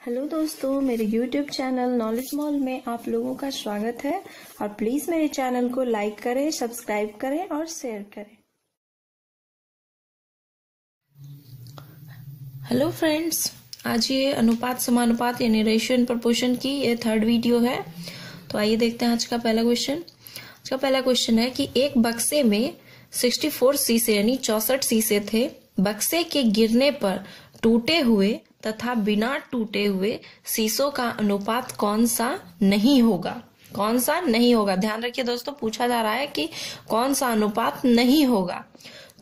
Hello दोस्तों, मेरे YouTube channel knowledge mall में आप लोगों का स्वागत है। और प्लीज़ मेरे चैनल को लाइक करें सब्सक्राइब करें और शेयर करें। हेलो फ्रेंड्स आज ये अनुपात, समानुपात यानी रेशियो एंड प्रपोर्शन की ये थर्ड वीडियो है। तो आइए देखते हैं आज का पहला क्वेश्चन आज का पहला क्वेश्चन है कि एक बक्से में 64 शीशे यानी चौसठ शीशे थे। बक्से के गिरने पर टूटे हुए तथा बिना टूटे हुए शीशों का अनुपात कौन सा नहीं होगा? कौन सा नहीं होगा? ध्यान रखिए दोस्तों, पूछा जा रहा है कि कौन सा अनुपात नहीं होगा?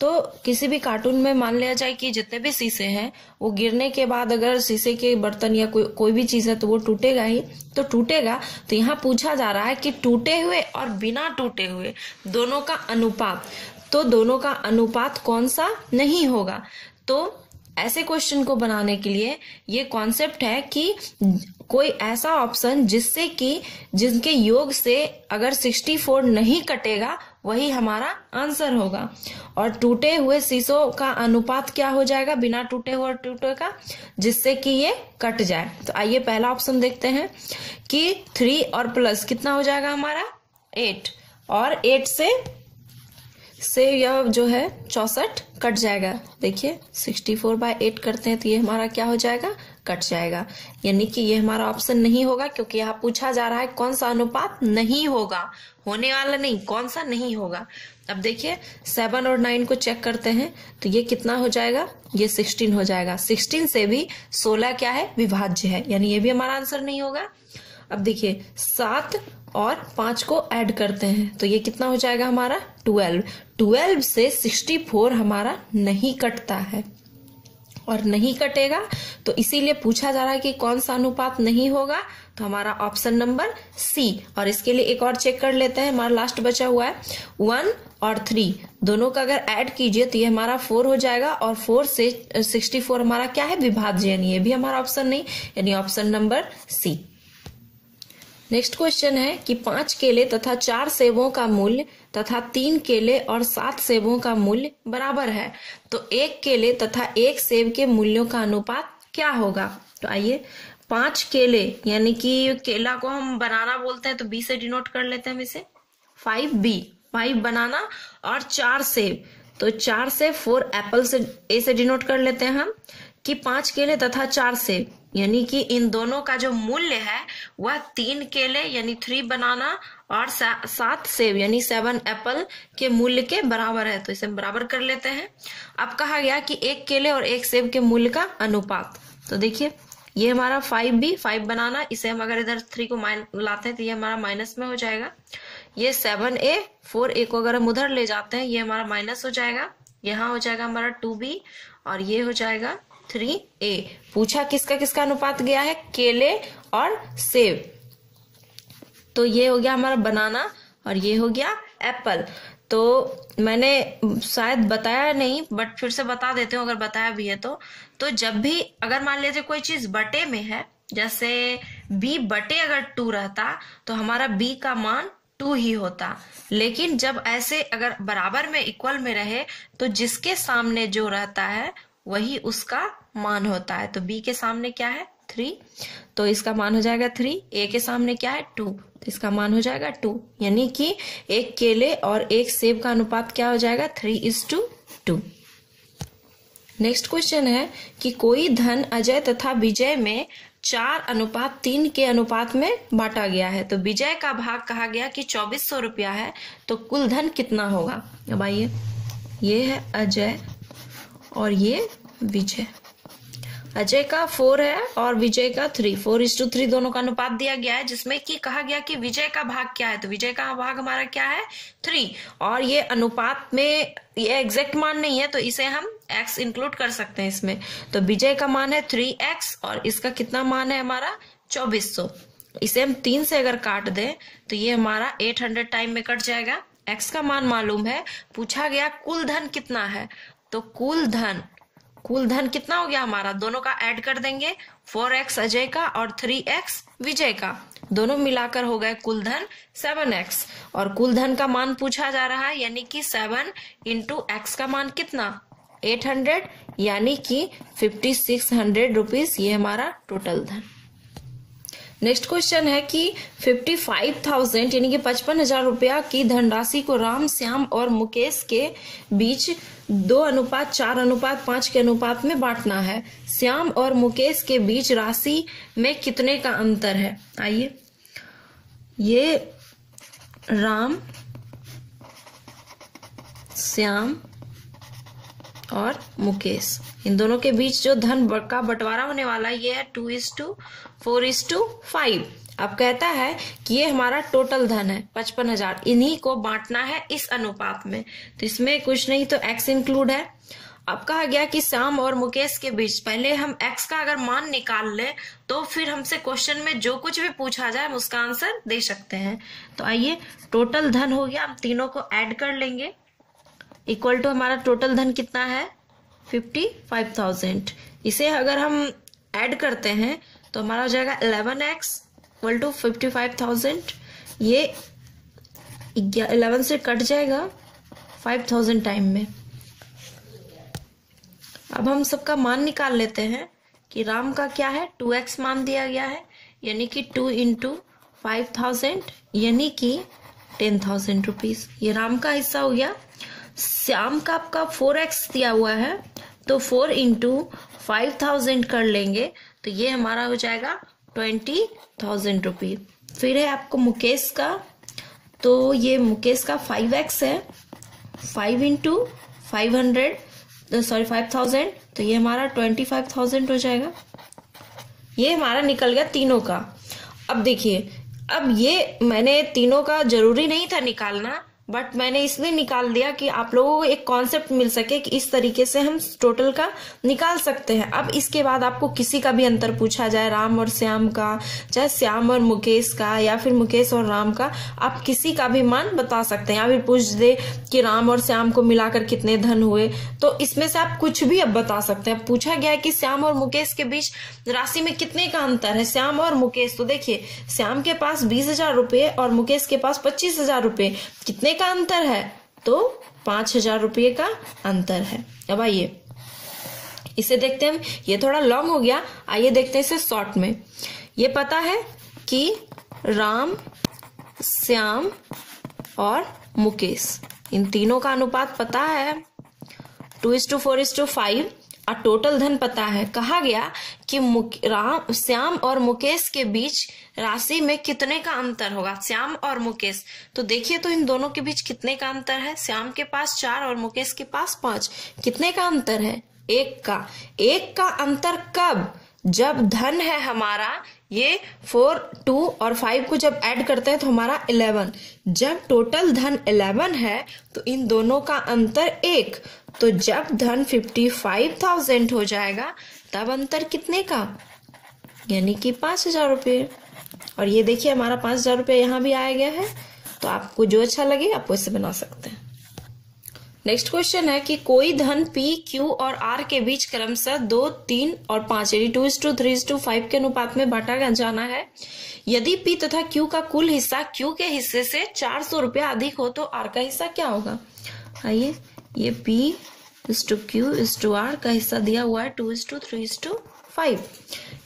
तो किसी भी कार्टून में मान लिया जाए कि जितने भी शीशे हैं, वो गिरने के बाद अगर शीशे के बर्तन या कोई कोई भी चीज़ है तो वो टूटेगा ही। तो टूटेगा तो यहाँ पूछा जा रहा है कि टूटे हुए और बिना टूटे हुए दोनों का अनुपात। तो दोनों का अनुपात कौन सा नहीं होगा? तो ऐसे क्वेश्चन को बनाने के लिए ये कॉन्सेप्ट है कि कोई ऐसा ऑप्शन जिससे कि, जिनके योग से अगर 64 नहीं कटेगा, वही हमारा आंसर होगा। और टूटे हुए शीशों का अनुपात क्या हो जाएगा? बिना टूटे हुए टूटे का, जिससे कि ये कट जाए। तो आइए पहला ऑप्शन देखते हैं कि थ्री और प्लस कितना हो जाएगा हमारा? एट और एट से से यह जो है चौसठ कट जाएगा। देखिए सिक्सटी फोर बाय एट करते हैं तो ये हमारा क्या हो जाएगा? कट जाएगा। यानी कि ये हमारा ऑप्शन नहीं होगा क्योंकि यहाँ पूछा जा रहा है कौन सा अनुपात नहीं होगा। होने वाला नहीं, कौन सा नहीं होगा। अब देखिए सेवन और नाइन को चेक करते हैं तो ये कितना हो जाएगा? ये सिक्सटीन हो जाएगा। सिक्सटीन से भी सोलह क्या है? विभाज्य है। यानी ये भी हमारा आंसर नहीं होगा। अब देखिए, सात और पाँच को ऐड करते हैं। तो ये कितना हो जाएगा हमारा? ट्वेल्व ट्वेल्व से सिक्सटी फोर हमारा नहीं कटता है। और नहीं कटेगा तो इसीलिए पूछा जा रहा है कि कौन सा अनुपात नहीं होगा? तो हमारा ऑप्शन नंबर सी और इसके लिए एक और चेक कर लेते हैं। हमारा लास्ट बचा हुआ है। वन और थ्री दोनों का अगर ऐड कीजिए तो ये हमारा फोर हो जाएगा। और फोर से सिक्सटी फोर हमारा क्या है? विभाज्य। यानी ये भी हमारा ऑप्शन नहीं। यानी option number C next question है कि पाँच केले तथा चार सेबों का मूल्य तथा तीन केले और सात सेबों का मूल्य बराबर है। तो एक केले तथा एक सेब के मूल्यों का अनुपात क्या होगा? तो आइए, पाँच केले, यानी कि केला को हम बनाना बोलते हैं तो बी से डिनोट कर लेते हैं हम इसे। फाइव बी फाइव बनाना और चार सेब तो चार से फोर एप्पल से ए से डिनोट कर लेते हैं हम कि पाँच केले तथा चार सेब यानी कि इन दोनों का जो मूल्य है, वह तीन केले, यानी थ्री बनाना और सात सेब, यानी सेवन एप्पल के मूल्य के बराबर है। तो इसे हम बराबर कर लेते हैं। अब कहा गया कि एक केले और एक सेब के मूल्य का अनुपात। तो देखिए, ये हमारा फाइव बी फाइव बनाना इसे हम अगर इधर थ्री को माइन लाते हैं तो ये हमारा माइनस में हो जाएगा। ये सेवन ए फोर ए को अगर हम उधर ले जाते हैं, ये हमारा माइनस हो जाएगा। यहाँ हो जाएगा हमारा टू बी और ये हो जाएगा थ्री ए पूछा किसका किसका अनुपात गया है? केले और सेब। तो ये हो गया हमारा बनाना और ये हो गया एप्पल। तो मैंने शायद बताया नहीं, बट फिर से बता देते हूँ, अगर बताया भी है तो। तो जब भी, अगर मान लीजिए कोई चीज़ बटे में है, जैसे बी बटे अगर टू रहता तो हमारा बी का मान टू ही होता। लेकिन जब ऐसे अगर बराबर में, इक्वल में रहे तो जिसके सामने जो रहता है वही उसका मान होता है। तो बी के सामने क्या है? थ्री तो इसका मान हो जाएगा थ्री ए के सामने क्या है? टू तो इसका मान हो जाएगा टू यानी कि एक केले और एक सेब का अनुपात क्या हो जाएगा? Three is to two next question है कि कोई धन अजय तथा विजय में चार अनुपात, तीन के अनुपात में बांटा गया है। तो विजय का भाग कहा गया कि चौबीस सौ रुपया है। तो कुल धन कितना होगा? अब आइए। ये है अजय और ये विजय। अजय का फोर है और विजय का three. Four is to three दोनों का अनुपात दिया गया है, जिसमें कि कहा गया कि विजय का भाग क्या है? तो विजय का भाग हमारा क्या है? थ्री। और ये अनुपात में ये एग्जैक्ट मान नहीं है तो इसे हम एक्स इंक्लूड कर सकते हैं इसमें। तो विजय का मान है थ्री एक्स और इसका कितना मान है हमारा? चौबीस सौ। इसे हम तीन से अगर काट दें तो ये हमारा एट हंड्रेड टाइम में कट जाएगा। एक्स का मान मालूम है। पूछा गया कुल धन कितना है? तो कुल धन कुल धन कितना हो गया हमारा? दोनों का ऐड कर देंगे। फोर एक्स अजय का और थ्री एक्स विजय का। दोनों मिलाकर हो गए कुल धन सेवन एक्स और कुल धन का मान पूछा जा रहा है, यानी कि सेवन इंटू एक्स का मान कितना? एट हंड्रेड यानी कि फिफ्टी सिक्स हंड्रेड रुपीज़ ये हमारा टोटल धन। नेक्स्ट क्वेश्चन है कि फिफ्टी फाइव थाउज़ेंड यानी कि पचपन हज़ार रुपया की धनराशि को राम, श्याम और मुकेश के बीच दो अनुपात, चार अनुपात, पाँच के अनुपात में बांटना है। श्याम और मुकेश के बीच राशि में कितने का अंतर है? आइए। ये राम, श्याम और मुकेश। इन दोनों के बीच जो धन का बंटवारा होने वाला ये है two is to four is to five अब कहता है कि ये हमारा टोटल धन है, पचपन हज़ार। इन्हीं को बांटना है इस अनुपात में। तो इसमें कुछ नहीं तो एक्स इंक्लूड है। अब कहा गया कि श्याम और मुकेश के बीच पहले हम एक्स का अगर मान निकाल ले तो फिर हमसे क्वेश्चन में जो कुछ भी पूछा जाए, हम उसका आंसर दे सकते हैं। तो आइए टोटल धन हो गया, हम तीनों को ऐड कर लेंगे। इक्वल टू हमारा टोटल धन कितना है? फिफ्टी फाइव थाउज़ेंड इसे अगर हम ऐड करते हैं तो हमारा हो जाएगा eleven X equal to fifty five thousand ये इलेवन से कट जाएगा फाइव थाउज़ेंड टाइम में। अब हम सबका मान निकाल लेते हैं कि राम का क्या है? टू एक्स मान दिया गया है, यानी कि टू इंटू फाइव थाउज़ेंड यानी कि टेन थाउज़ेंड रुपीज़ ये राम का हिस्सा हो गया। श्याम का आपका फोर एक्स दिया हुआ है तो फोर इंटू फाइव थाउज़ेंड कर लेंगे तो ये हमारा हो जाएगा ट्वेंटी थाउज़ेंड रुपीज़ फिर है आपको मुकेश का तो ये मुकेश का फाइव एक्स है five into five hundred sorry five thousand तो ये हमारा ट्वेंटी फाइव थाउज़ेंड हो जाएगा। ये हमारा निकल गया तीनों का। अब देखिए, अब ये मैंने तीनों का ज़रूरी नहीं था निकालना बट मैंने इसलिए निकाल दिया कि आप लोगों को एक कॉन्सेप्ट मिल सके कि इस तरीके से हम टोटल का निकाल सकते हैं। अब इसके बाद आपको किसी का भी अंतर पूछा जाए, राम और श्याम का, चाहे श्याम और मुकेश का या फिर मुकेश और राम का, आप किसी का भी मान बता सकते हैं। या फिर पूछ दे कि राम और श्याम को मिलाकर कितने धन हुए। तो इसमें से आप कुछ भी अब बता सकते हैं। पूछा गया है कि श्याम और मुकेश के बीच राशि में कितने का अंतर है? श्याम और मुकेश तो देखिए, श्याम के पास बीस हज़ार और मुकेश के पास पच्चीस हज़ार कितने का अंतर है तो पाँच हज़ार रुपये का अंतर है। अब आइए, इसे देखते हैं। ये थोड़ा लॉन्ग हो गया। आइए देखते हैं इसे शॉर्ट में। ये पता है कि राम, श्याम और मुकेश, इन तीनों का अनुपात पता है। Two is to, four is to, five. और टोटल धन पता है। कहा गया कि राम, श्याम और मुकेश के बीच राशि में कितने का अंतर होगा? श्याम और मुकेश। तो देखिए तो इन दोनों के बीच कितने का अंतर है? श्याम के पास चार और मुकेश के पास पाँच। कितने का अंतर है? एक का। एक का अंतर कब? जब धन है हमारा ये फोर टू और फाइव को जब ऐड करते हैं तो हमारा इलेवन जब टोटल धन इलेवन है तो इन दोनों का अंतर एक. तो जब धन फिफ्टी फाइव थाउज़ेंड हो जाएगा, तब अंतर कितने का? यानी कि पाँच हज़ार रुपये. और ये देखिए हमारा पाँच हज़ार रुपये यहाँ भी आया गया है तो आपको जो अच्छा लगे, आप वैसे बना सकते हैं। नेक्स्ट क्वेश्चन है कि कोई धन P, Q और R के बीच क्रमशः दो तीन और पाँच यानी two is to three is to five के अनुपात में बांटा जाना है। यदि P तथा Q का कुल हिस्सा Q के हिस्से से चार सौ रुपया अधिक हो तो R का हिस्सा क्या होगा? आइए ये P is to Q is to R का हिस्सा दिया हुआ है two is to three is to five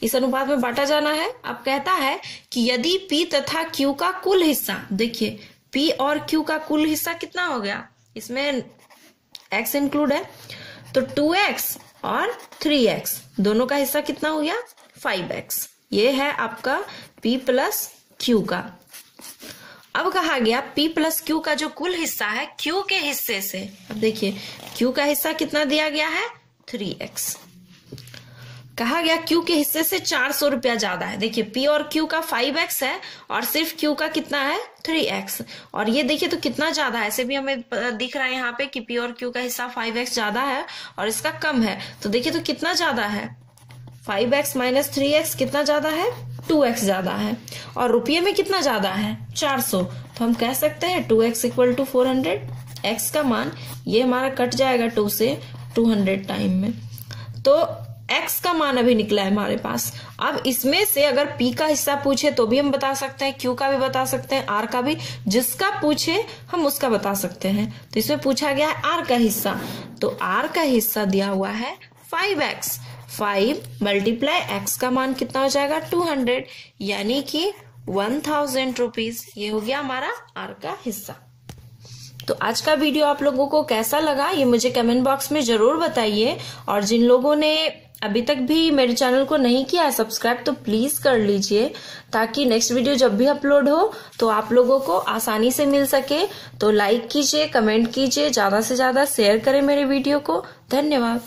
इस अनुपात में बांटा जाना है। अब कहता है कि यदि P तथा Q का कुल हिस्सा देखिए P और Q का कुल हिस्सा कितना हो गया? इसमें x इंक्लूड है तो टू एक्स और थ्री एक्स दोनों का हिस्सा कितना हो गया? 5x ये है आपका P प्लस क्यू का। अब कहा गया P प्लस क्यू का जो कुल हिस्सा है, Q के हिस्से से, अब देखिए, Q का हिस्सा कितना दिया गया है? थ्री एक्स कहा गया Q के हिस्से से चार सौ रुपया ज़्यादा है। देखिए, P और Q का फाइव एक्स है और सिर्फ़ Q का कितना है? थ्री एक्स और ये देखिए तो कितना ज़्यादा है। ऐसे भी हमें दिख रहा है यहाँ पे कि P और Q का हिस्सा फाइव एक्स ज़्यादा है और इसका कम है। तो देखिए तो कितना ज़्यादा है? Five X minus three X कितना ज़्यादा है? टू एक्स ज़्यादा है। और रुपये में कितना ज़्यादा है? चार सौ। तो हम कह सकते हैं two X equal to four hundred X का मान, ये हमारा कट जाएगा टू से टू हंड्रेड टाइम में। तो एक्स का मान अभी निकला है हमारे पास। अब इसमें से अगर पी का हिस्सा पूछे तो भी हम बता सकते हैं क्यू का भी बता सकते हैं आर का भी। जिसका पूछे, हम उसका बता सकते हैं। तो इसमें पूछा गया है आर का हिस्सा। तो आर का हिस्सा दिया हुआ है five X five multiply X का मान कितना हो जाएगा? टू हंड्रेड यानी कि वन थाउज़ेंड रुपीज़ ये हो गया हमारा आर का हिस्सा। तो आज का वीडियो आप लोगों को कैसा लगा, ये मुझे कमेंट बॉक्स में ज़रूर बताइए। और जिन लोगों ने अभी तक भी मेरे चैनल को नहीं किया है सब्सक्राइब तो प्लीज़ कर लीजिए, ताकि नेक्स्ट वीडियो जब भी अपलोड हो तो आप लोगों को आसानी से मिल सके। तो लाइक कीजिए कमेंट कीजिए, ज़्यादा से ज़्यादा शेयर करें मेरे वीडियो को। धन्यवाद।